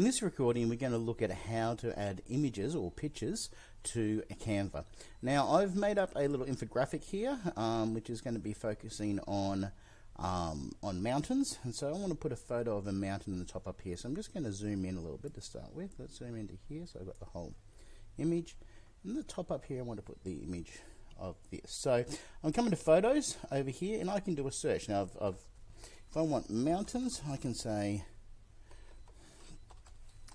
In this recording, we're going to look at how to add images or pictures to a Canva. Now, I've made up a little infographic here, um, which is going to be focusing on um, on mountains. And so I want to put a photo of a mountain in the top up here. So I'm just going to zoom in a little bit to start with. Let's zoom into here. So I've got the whole image. In the top up here, I want to put the image of this. So I'm coming to photos over here, and I can do a search. Now, I've, I've if I want mountains, I can say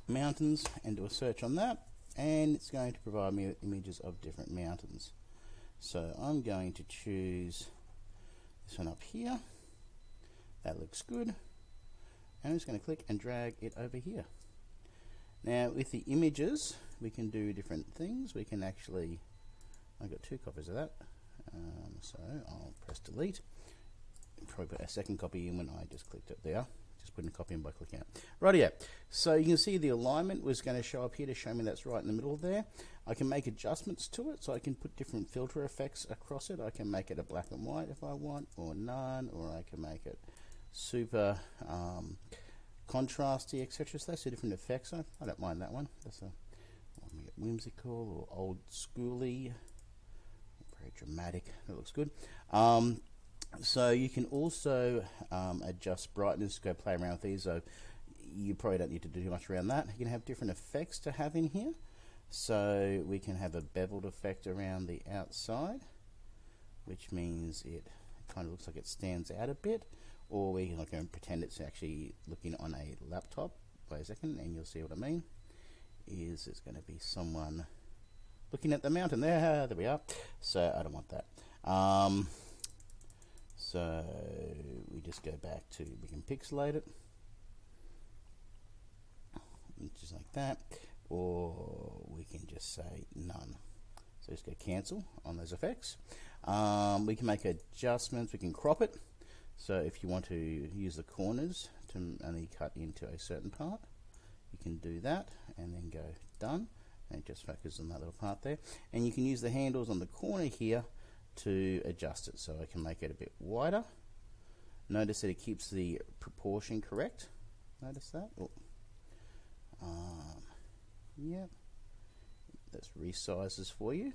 mountains and do a search on that and it's going to provide me with images of different mountains. So I'm going to choose this one up here. That looks good. And I'm just going to click and drag it over here. Now with the images we can do different things. We can actually, I've got two copies of that. Um, so I'll press delete probably put a second copy in when I just clicked it there. Just put a copy in by clicking it. Rightio. So you can see the alignment was going to show up here to show me that's right in the middle there. I can make adjustments to it, so I can put different filter effects across it. I can make it a black and white if I want, or none, or I can make it super um, contrasty, etc. So that's the different effects. I, I don't mind that one. That's a whimsical or old schooly, very dramatic. That looks good. Um, so you can also um, adjust brightness, to go play around with these. So you probably don't need to do too much around that. You can have different effects to have in here. So we can have a beveled effect around the outside, which means it kind of looks like it stands out a bit. Or we can, like, pretend it's actually looking on a laptop. Wait a second, and you'll see what I mean. Is it's going to be someone looking at the mountain there. There we are. So I don't want that. Um, so we just go back to, we can pixelate it, just like that, or we can just say none. So just go cancel on those effects. Um, we can make adjustments, we can crop it. So if you want to use the corners to only cut into a certain part, you can do that and then go done and just focuses on that little part there. And you can use the handles on the corner here to adjust it. So I can make it a bit wider. Notice that it keeps the proportion correct. Notice that? Um, yep. That's resizes for you.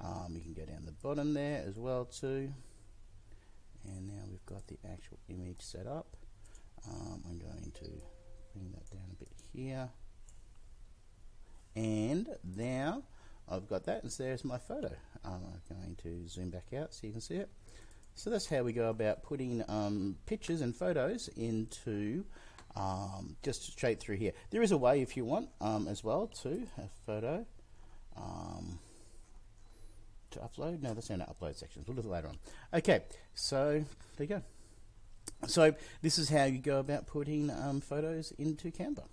Um, you can go down the bottom there as well too. And now we've got the actual image set up. Um, I'm going to bring that down a bit here. And now I've got that, and there's my photo. Um, I'm going to zoom back out so you can see it. So that's how we go about putting um, pictures and photos into um, just straight through here. There is a way if you want um, as well to a photo um, to upload. No, that's in our upload sections. We'll do it later on. Okay, so there you go. So this is how you go about putting um, photos into Canva.